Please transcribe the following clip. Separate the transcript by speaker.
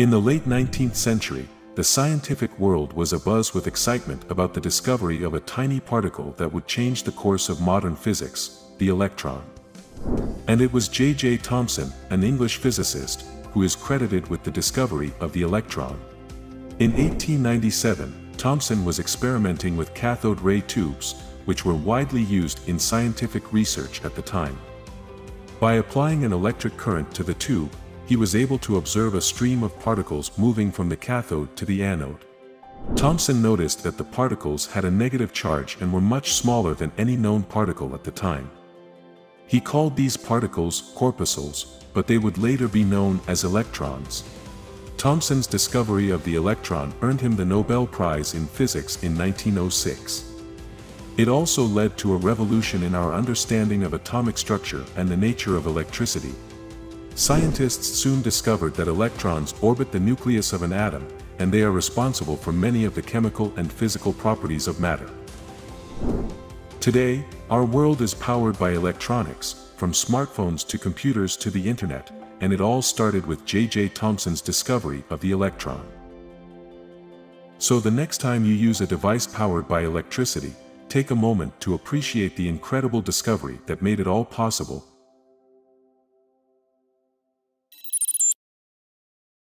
Speaker 1: In the late 19th century, the scientific world was abuzz with excitement about the discovery of a tiny particle that would change the course of modern physics, the electron. And it was J.J. Thomson, an English physicist, who is credited with the discovery of the electron. In 1897, Thomson was experimenting with cathode ray tubes, which were widely used in scientific research at the time. By applying an electric current to the tube, he was able to observe a stream of particles moving from the cathode to the anode. Thomson noticed that the particles had a negative charge and were much smaller than any known particle at the time. He called these particles corpuscles, but they would later be known as electrons. Thomson's discovery of the electron earned him the Nobel Prize in Physics in 1906. It also led to a revolution in our understanding of atomic structure and the nature of electricity. Scientists soon discovered that electrons orbit the nucleus of an atom, and they are responsible for many of the chemical and physical properties of matter. Today, our world is powered by electronics, from smartphones to computers to the internet, and it all started with J.J. Thomson's discovery of the electron. So the next time you use a device powered by electricity, take a moment to appreciate the incredible discovery that made it all possible